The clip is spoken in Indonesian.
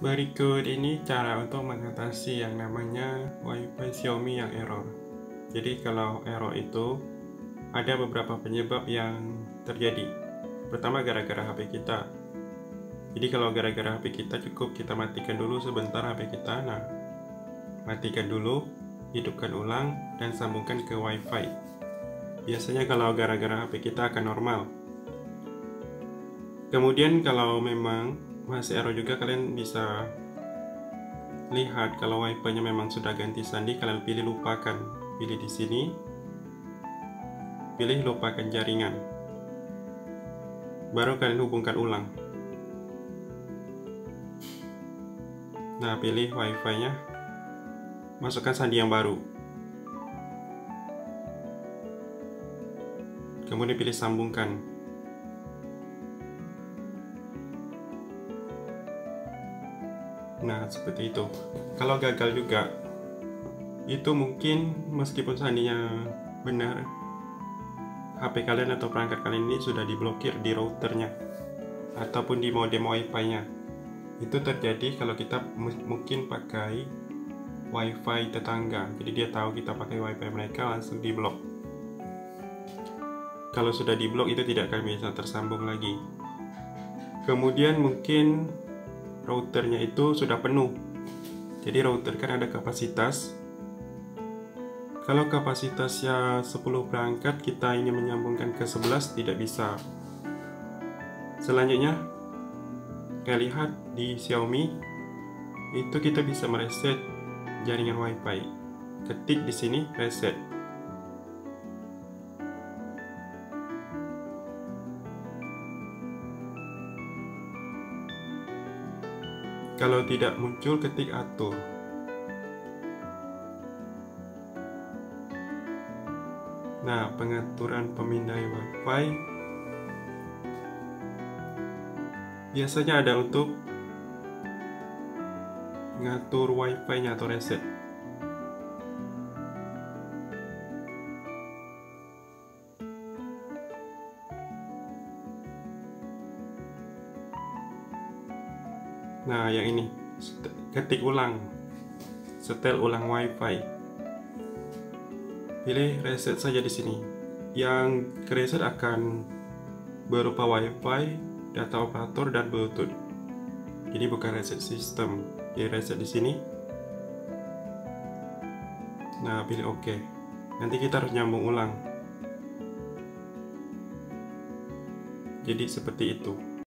Berikut ini cara untuk mengatasi yang namanya WiFi Xiaomi yang error. Jadi kalau error itu ada beberapa penyebab yang terjadi. Pertama gara-gara HP kita. Jadi kalau gara-gara HP kita cukup kita matikan dulu sebentar HP kita. Nah, matikan dulu, hidupkan ulang dan sambungkan ke WiFi. Biasanya kalau gara-gara HP kita akan normal. Kemudian kalau memang masih error juga kalian bisa lihat kalau wifi-nya memang sudah ganti sandi kalian pilih lupakan. Pilih di sini. Pilih lupakan jaringan. Baru kalian hubungkan ulang. Nah pilih wifi nya masukkan sandi yang baru. Kemudian pilih sambungkan Nah, seperti itu. Kalau gagal juga, itu mungkin meskipun sandinya benar, HP kalian atau perangkat kalian ini sudah diblokir di routernya ataupun di modem wifi-nya. Itu terjadi kalau kita mungkin pakai wifi tetangga. Jadi dia tahu kita pakai wifi mereka langsung diblok. Kalau sudah diblok itu tidak akan bisa tersambung lagi. Kemudian mungkin routernya itu sudah penuh. Jadi router kan ada kapasitas. Kalau kapasitasnya 10 perangkat, kita ingin menyambungkan ke 11 tidak bisa. Selanjutnya, kita lihat di Xiaomi itu kita bisa mereset jaringan WiFi. Ketik di sini reset. Kalau tidak muncul, ketik atur. Nah, pengaturan pemindai WiFi biasanya ada untuk mengatur WiFi-nya atau reset. Nah, yang ini ketik ulang, setel ulang WiFi. Pilih reset saja di sini. Yang reset akan berupa WiFi, data operator dan Bluetooth. Jadi bukan reset sistem. Jadi reset di sini. Nah, pilih OK. Nanti kita harus nyambung ulang. Jadi seperti itu.